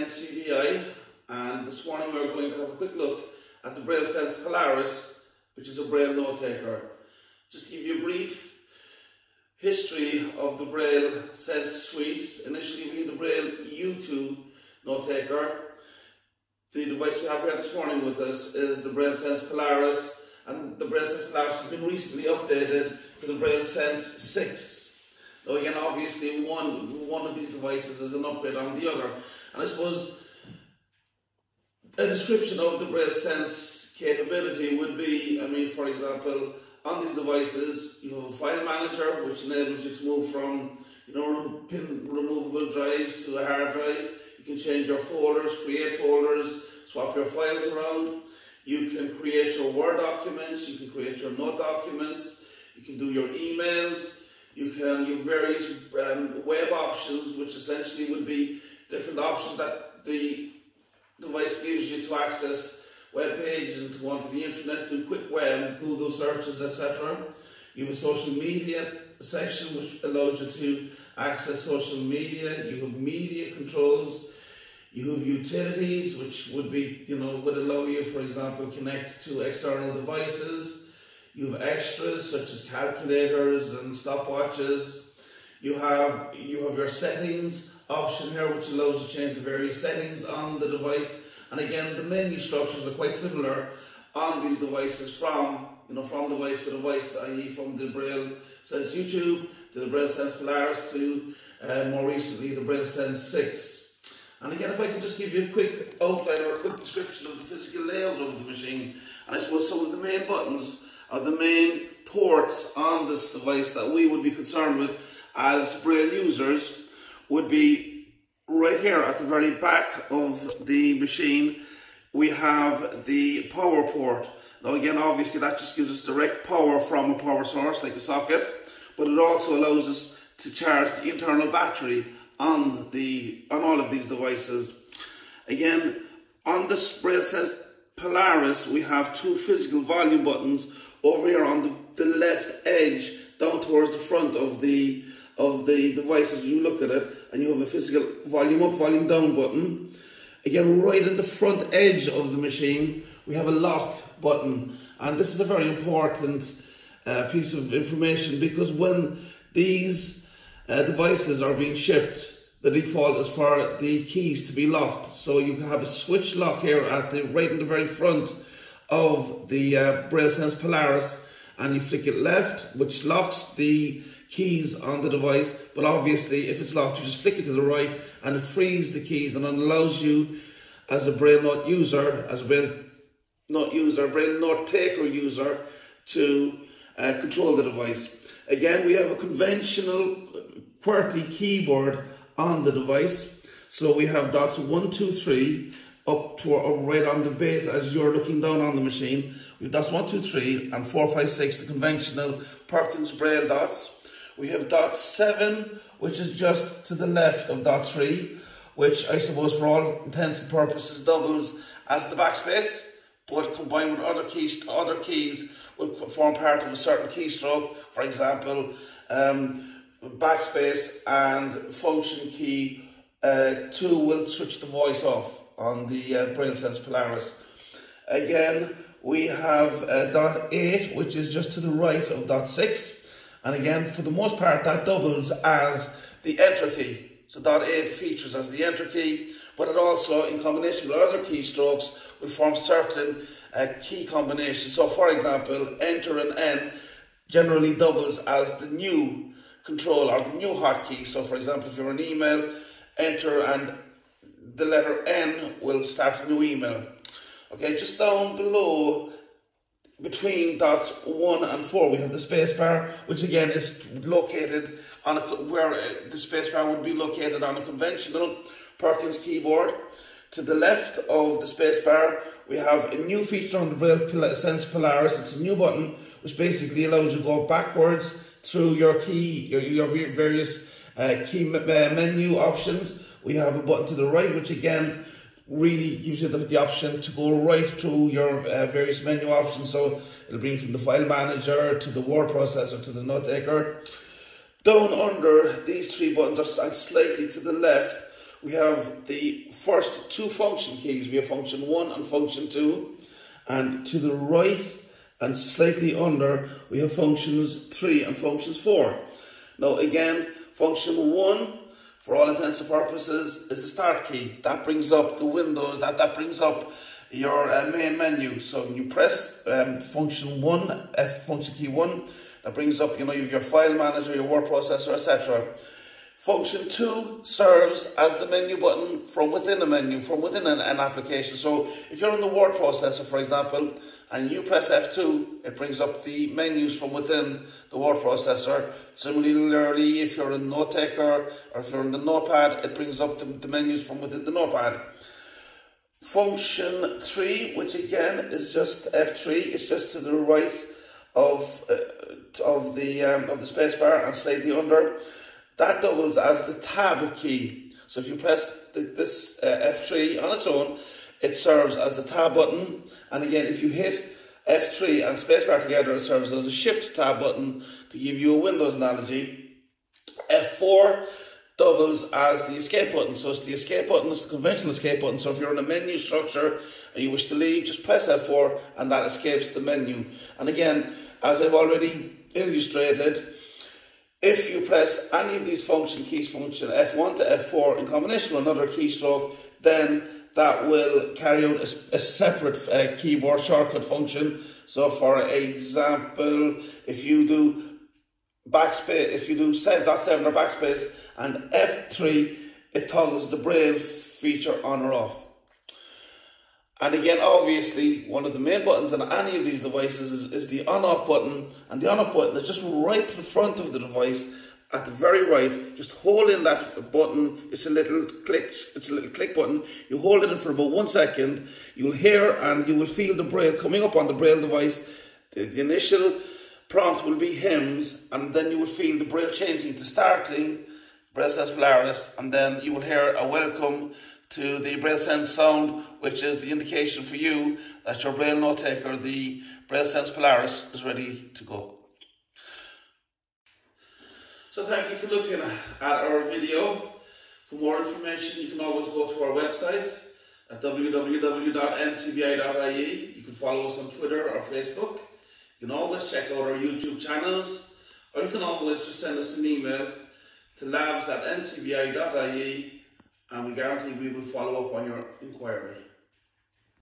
NCBI and this morning we're going to have a quick look at the Braille Sense Polaris which is a Braille note taker. Just to give you a brief history of the Braille Sense suite. Initially we had the Braille U2 note taker. The device we have here this morning with us is the Braille Sense Polaris and the Braille Sense Polaris has been recently updated to the Braille Sense 6. So again, obviously, one one of these devices is an upgrade on the other. And I suppose a description of the Braille Sense capability would be, I mean, for example, on these devices, you have a file manager which enables you to move from, you know, pin removable drives to a hard drive. You can change your folders, create folders, swap your files around. You can create your Word documents, you can create your note documents, you can do your emails, you can use various um, web options, which essentially would be different options that the device gives you to access web pages and to go onto the internet, do quick web, Google searches, etc. You have a social media section which allows you to access social media. You have media controls. You have utilities which would be, you know, would allow you, for example, connect to external devices. You have extras such as calculators and stopwatches. You have you have your settings option here which allows you to change the various settings on the device. And again the menu structures are quite similar on these devices from you know from device to device, i.e. from the Braille Sense U2 to the Braille Sense Polaris to uh, more recently the Braille Sense 6. And again, if I could just give you a quick outline or a quick description of the physical layout of the machine, and I suppose some of the main buttons are the main ports on this device that we would be concerned with as Braille users would be right here at the very back of the machine we have the power port. Now again obviously that just gives us direct power from a power source like a socket but it also allows us to charge the internal battery on the on all of these devices. Again on this Braille Sense Polaris we have two physical volume buttons over here on the, the left edge down towards the front of the of the device as you look at it and you have a physical volume up volume down button. Again right in the front edge of the machine we have a lock button. And this is a very important uh, piece of information because when these uh, devices are being shipped the default is for the keys to be locked so you have a switch lock here at the right in the very front of the uh, Braille Sense Polaris and you flick it left, which locks the keys on the device. But obviously, if it's locked, you just flick it to the right and it frees the keys and allows you, as a Braille Note user, as a Braille Note user, Braille Note taker user, to uh, control the device. Again, we have a conventional QWERTY keyboard on the device. So we have dots one, two, three, up to right on the base as you're looking down on the machine. We've dots one, two, three, and four, five, six, the conventional Perkins Braille dots. We have dot seven, which is just to the left of dot three, which I suppose for all intents and purposes doubles as the backspace, but combined with other keys, other keys will form part of a certain keystroke. For example, um, backspace and function key uh, two will switch the voice off on the uh, Braille Sense Polaris. Again, we have uh, dot 8, which is just to the right of dot 6. And again, for the most part, that doubles as the enter key. So dot 8 features as the enter key, but it also, in combination with other keystrokes, will form certain uh, key combinations. So for example, enter and N generally doubles as the new control or the new hotkey. So for example, if you're an email, enter and the letter N will start a new email. Okay, just down below between dots 1 and 4 we have the spacebar which again is located on a, where uh, the spacebar would be located on a conventional Perkins keyboard. To the left of the spacebar we have a new feature on the Braille Sense Polaris. It's a new button which basically allows you to go backwards through your key, your, your various uh, key uh, menu options we have a button to the right, which again really gives you the, the option to go right through your uh, various menu options. So it'll bring from the file manager to the word processor to the note taker. Down under these three buttons are slightly to the left. we have the first two function keys. We have function 1 and function 2. And to the right and slightly under, we have functions 3 and functions 4. Now again, function 1, for all intents and purposes, is the start key. That brings up the windows, that, that brings up your uh, main menu. So when you press um, function 1, F function key 1, that brings up you know, your file manager, your word processor, etc. Function 2 serves as the menu button from within a menu, from within an, an, application. So if you're in the word processor, for example, and you press F2, it brings up the menus from within the word processor. Similarly, if you're in Note Taker or if you're in the Notepad, it brings up the, the menus from within the Notepad. Function 3, which again is just F3, is just to the right of, uh, of the, um, of the spacebar and slightly under that doubles as the tab key. So if you press the, this uh, F3 on its own, it serves as the tab button. And again, if you hit F3 and spacebar together, it serves as a shift tab button to give you a Windows analogy. F4 doubles as the escape button. So it's the escape button, it's the conventional escape button. So if you're in a menu structure and you wish to leave, just press F4 and that escapes the menu. And again, as I've already illustrated, if you press any of these function keys, function F1 to F4 in combination with another keystroke, then that will carry out a, a separate uh, keyboard shortcut function. So for example, if you do backspace, if you do 7.7 or backspace and F3, it toggles the braille feature on or off. And again, obviously, one of the main buttons on any of these devices is, is the on-off button. And the on-off button is just right to the front of the device, at the very right. Just hold in that button. It's a little click. It's a little click button. You hold it in for about one second. You will hear and you will feel the braille coming up on the braille device. The, the initial prompt will be HIMS, and then you will feel the braille changing to starting Braille Sense Polaris, and then you will hear a welcome to the Braille Sense sound, which is the indication for you that your Braille note taker, the Braille Sense Polaris, is ready to go. So thank you for looking at our video. For more information, you can always go to our website at www.ncbi.ie. You can follow us on Twitter or Facebook. You can always check out our YouTube channels, or you can always just send us an email to labs at ncbi.ie and we guarantee we will follow up on your inquiry.